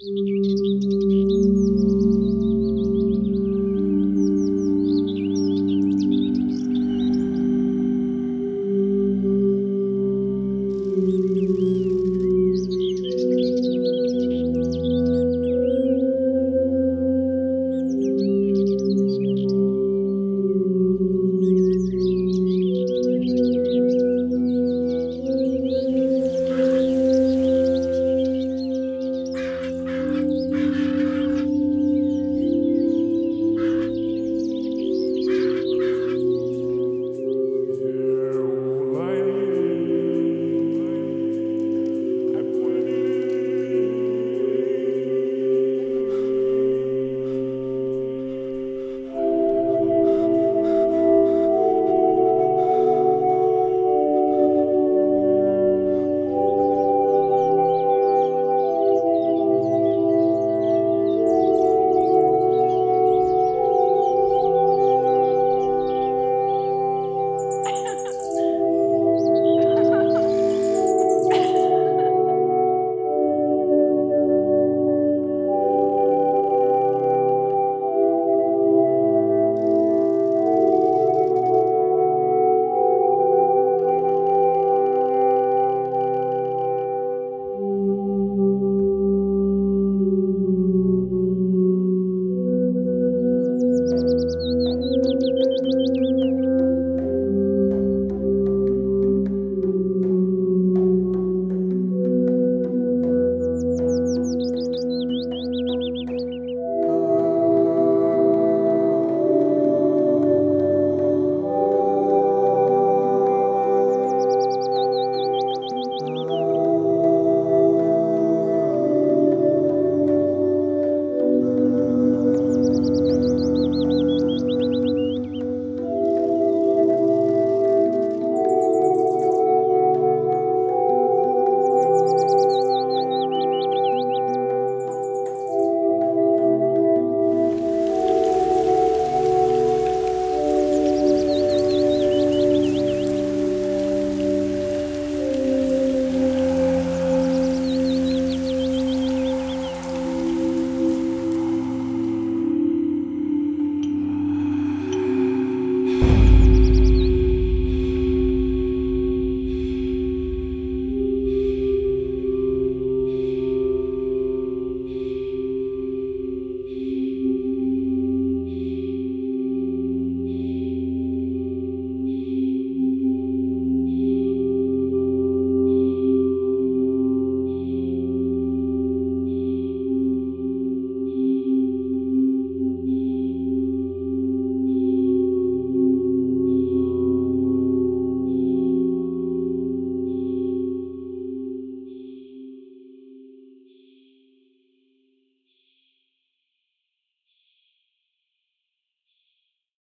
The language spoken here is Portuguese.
Música